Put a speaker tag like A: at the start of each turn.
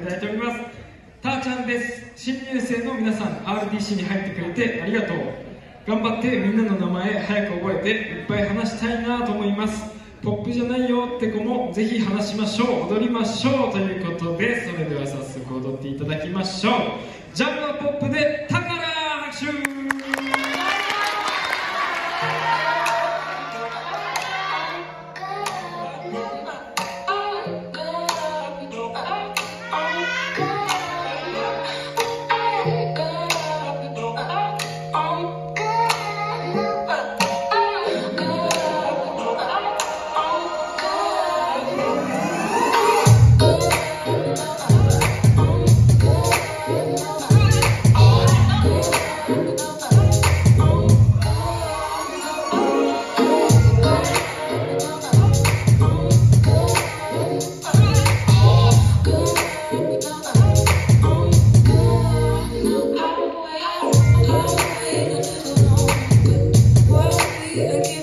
A: いただいております。たーちゃんです。新入生の皆さん RDC に入ってくれてありがとう。頑張ってみんなの名前早く覚えていっぱい話したいなと思います。ポップじゃないよって子もぜひ話しましょう。踊りましょうということでそれでは早速踊っていただきましょう。ジャンルはポップで宝拍手 Yeah.